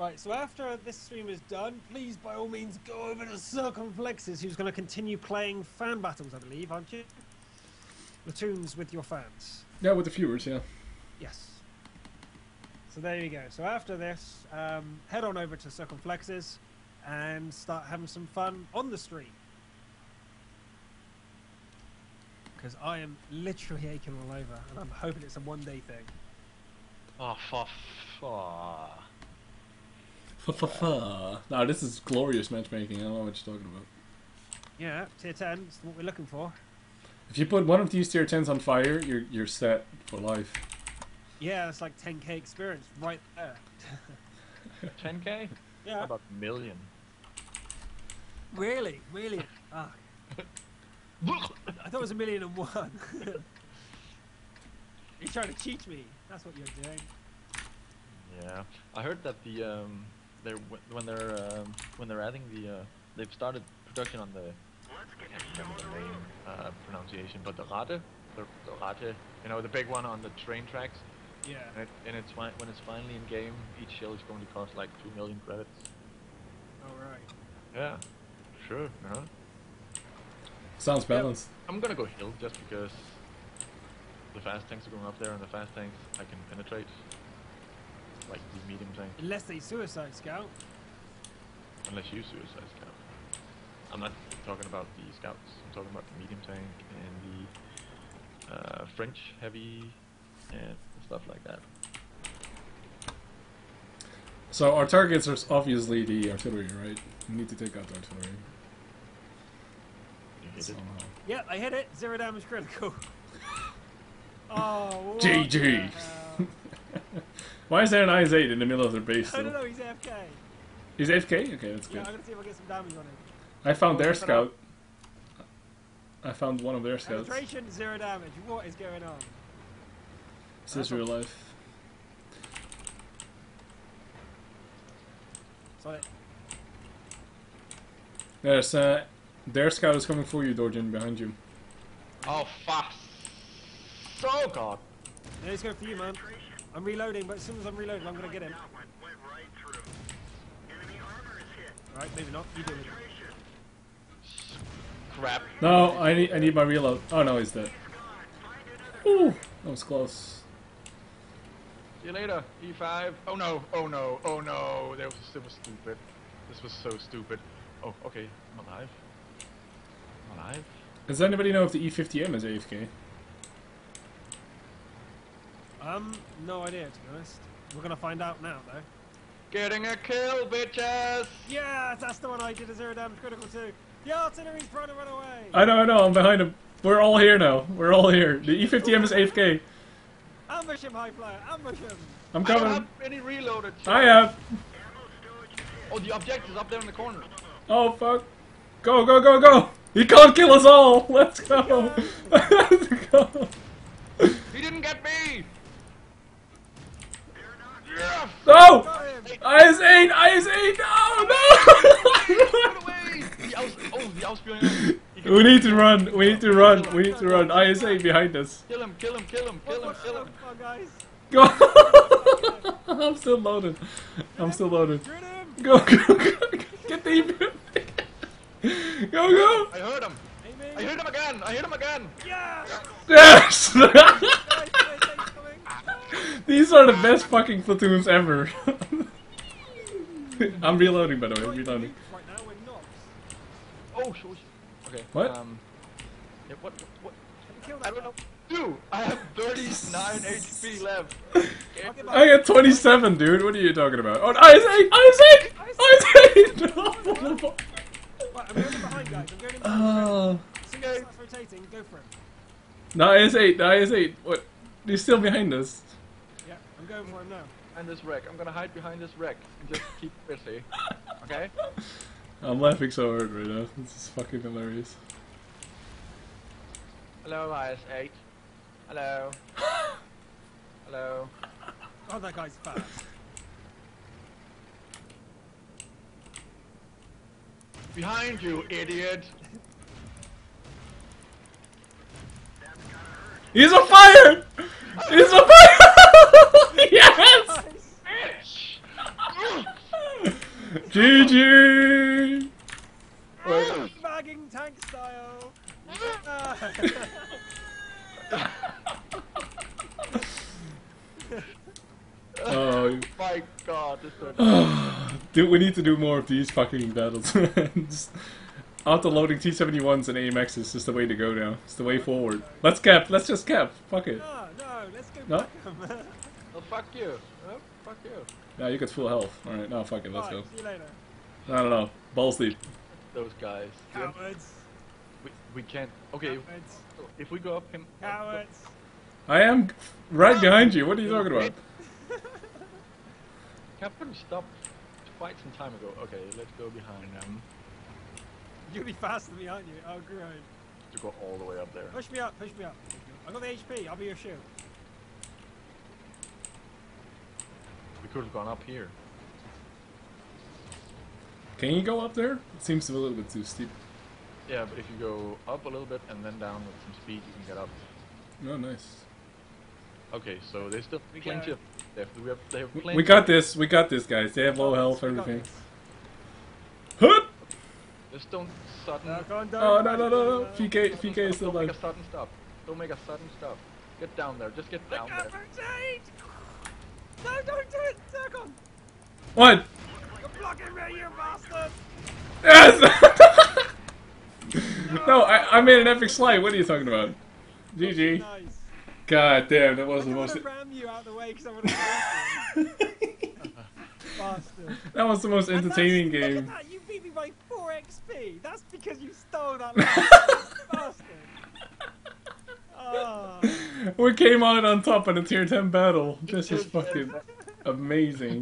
Right, so after this stream is done, please by all means go over to Circumflexes, who's going to continue playing fan battles, I believe, aren't you? Platoons with your fans. Yeah, with the viewers, yeah. Yes. So there you go. So after this, um, head on over to Circumflexes and start having some fun on the stream. Because I am literally aching all over, and I'm hoping it's a one-day thing. Oh, for fuck. No, this is glorious matchmaking. I don't know what you're talking about. Yeah, tier 10 is what we're looking for. If you put one of these tier 10s on fire, you're you're set for life. Yeah, it's like 10k experience right there. 10k? How yeah. about million? Really? Really? Ah. I thought it was a million and one. you're trying to cheat me. That's what you're doing. Yeah, I heard that the um, they're when they're um, when they're adding the uh, they've started production on the I can't remember the name uh, pronunciation, but the Rade, the, the Rate, you know, the big one on the train tracks, Yeah. and, it, and it's fi- when it's finally in game, each shell is going to cost like two million credits. Alright. Yeah, sure. Sounds balanced. I'm gonna go hill just because the fast tanks are going up there, and the fast tanks I can penetrate, like the medium tank. Unless they suicide scout. Unless you suicide scout. I'm not talking about the scouts. I'm talking about the medium tank and the uh, French heavy and stuff like that. So our targets are obviously the artillery, right? We need to take out the artillery. You hit it. Somehow. Yep, I hit it. Zero damage critical. Oh, what GG. The hell? Why is there an IS-8 in the middle of their base I don't know, he's AFK. He's AFK? Okay, that's Yeah, good. I'm gonna see if I get some damage on him. I found Oh, their check it out. scout. I found one of their scouts. Penetration, zero damage. What is going on? This Is this real life? Solid. There's uh, their scout is coming for you, Dorjan, behind you. Oh fuck! So god! Yeah, he's going for you, man. I'm reloading, but as soon as I'm reloading, I'm gonna get him. Alright, maybe not. You do it. Crap! No, I need I need my reload. Oh no, he's dead. Ooh, that was close. See you later, E5. Oh no! Oh no! Oh no! That was that was stupid. This was so stupid. Oh, okay. I'm alive. I'm alive. Does anybody know if the E E50M is AFK? Um, no idea, to be honest. We're gonna find out now, though. Getting a kill, bitches! Yeah, that's the one I did a zero damage critical to. The artillery's trying to run away. I know, I know, I'm behind him. We're all here now. We're all here. The E E50M is AFK. Ambush him, Highflyer. Ambush him. I'm I don't coming. have any reloaded. I have. Oh, the object is up there in the corner. Oh fuck. Go, go, go, go! He can't kill us all! Let's go! Let's go! He didn't get me! Yes! No! Got him. IS-8! IS-8! No! No! away! The aus oh, the Ausbildung. He can- we need to run! We need to run! We need to run! IS-8 behind us! Kill him, kill him, kill him, kill him, kill him. guys? Go! I'm still loaded. I'm still loaded. Go, go, go! Get the E50! Go, go! I heard him. I heard him again. I heard him again. Yeah. Yes! Guys, guys, guys, coming. These are the best fucking platoons ever. I'm reloading, by the way. You're in Reloading. nukes right now. We're not. Oh, sh- sh- Okay. What? Um, yeah, what? What? Kill I don't know. Dude, I have 39 HP left. I'll get back. I got 27, dude. What are you talking about? Oh, IS-8! IS-8! IS-8! No! Right, I'm going in behind, guys. I'm going in behind. Oh. As soon as it starts rotating, go for him. No, IS-8. No, IS-8. What? He's still behind us. Yeah, I'm going for him now. Behind this wreck. I'm gonna hide behind this wreck and just keep busy. Okay? I'm laughing so hard right now. This is fucking hilarious. Hello, IS-8. Hello. Hello. Oh, that guy's fast. Behind you, idiot. He's on fire! He's on fire! yes! Bitch! GG! Bagging tank style. Oh, My God, this dude, we need to do more of these fucking battles. Just Auto-loading T-71s and AMXs is the way to go now. It's the way forward. Let's cap. Let's just cap. Fuck it. no, no, let's go No? Back 'em. Fuck you. Oh, fuck you. Yeah, you get full health. Alright, now fuck it. Let's Bye, go. See you later. I don't know. Balls deep. Those guys. Cowards. We, we can't. Okay, Cowards. if we go up him. Uh, Cowards. I am right behind you. What are you talking about? Captain stopped quite some time ago. Okay, let's go behind them You'll be faster than me, aren't you? Oh, great. to go all the way up there. Push me up, push me up. I got the HP, I'll be your shield. Could have gone up here. Can you go up there? It seems a little bit too steep. Yeah, but if you go up a little bit and then down with some speed, you can get up. No, nice. Okay, so there's still We plenty of. They have, we have, they have plenty We got this. We got this, guys. They have low health, everything. this. Huh! Just don't sudden. No, go on, don't Oh, no, no, no, no. me, PK, PK is still Don't make a sudden stop. Don't make a sudden stop. Get down there. Just get I down can't there. No, don't do it! Circon! What? You're blocking me, you bastard! Yes! no, I, I made an epic slide. What are you talking about? GG. Nice. God damn, that was I the most. ram you out of the way because I want to Bastard. that was the most entertaining that's- Look game. at that, you beat me by 4 XP. That's because you stole that last bastard. Oh. We came out on top in a tier 10 battle. This is fucking amazing.